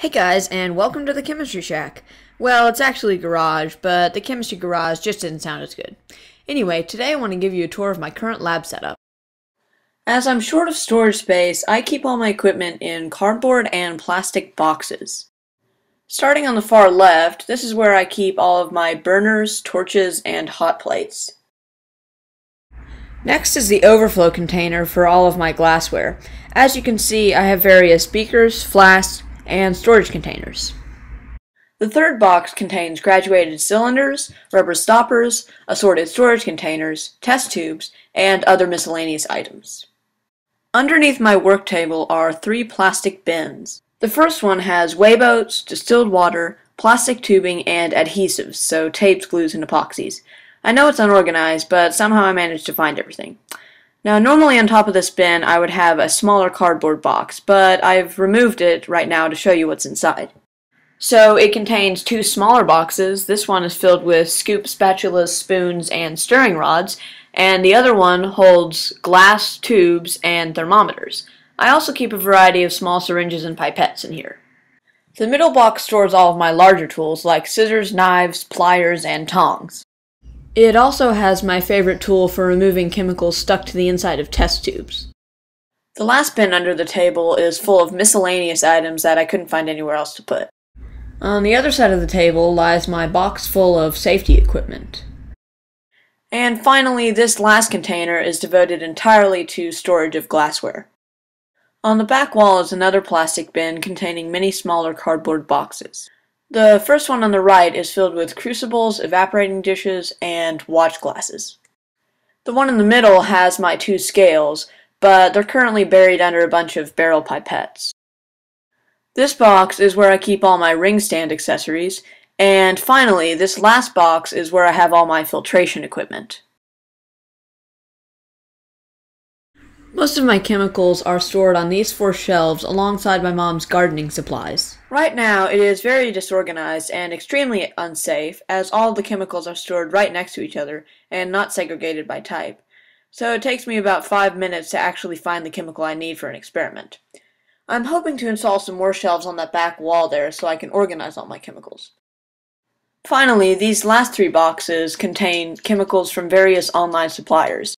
Hey guys, and welcome to the Chemistry Shack. Well, it's actually garage, but the chemistry garage just didn't sound as good. Anyway, today I want to give you a tour of my current lab setup. As I'm short of storage space, I keep all my equipment in cardboard and plastic boxes. Starting on the far left, this is where I keep all of my burners, torches, and hot plates. Next is the overflow container for all of my glassware. As you can see, I have various beakers, flasks, and storage containers. The third box contains graduated cylinders, rubber stoppers, assorted storage containers, test tubes, and other miscellaneous items. Underneath my work table are three plastic bins. The first one has weigh boats, distilled water, plastic tubing, and adhesives, so tapes, glues, and epoxies. I know it's unorganized, but somehow I managed to find everything. Now, normally on top of this bin, I would have a smaller cardboard box, but I've removed it right now to show you what's inside. So it contains two smaller boxes. This one is filled with scoop spatulas, spoons, and stirring rods, and the other one holds glass tubes and thermometers. I also keep a variety of small syringes and pipettes in here. The middle box stores all of my larger tools like scissors, knives, pliers, and tongs. It also has my favorite tool for removing chemicals stuck to the inside of test tubes. The last bin under the table is full of miscellaneous items that I couldn't find anywhere else to put. On the other side of the table lies my box full of safety equipment. And finally, this last container is devoted entirely to storage of glassware. On the back wall is another plastic bin containing many smaller cardboard boxes. The first one on the right is filled with crucibles, evaporating dishes, and watch glasses. The one in the middle has my two scales, but they're currently buried under a bunch of Beral pipettes. This box is where I keep all my ring stand accessories, and finally, this last box is where I have all my filtration equipment. Most of my chemicals are stored on these four shelves alongside my mom's gardening supplies. Right now, it is very disorganized and extremely unsafe, as all the chemicals are stored right next to each other and not segregated by type. So it takes me about five minutes to actually find the chemical I need for an experiment. I'm hoping to install some more shelves on that back wall there so I can organize all my chemicals. Finally, these last three boxes contain chemicals from various online suppliers.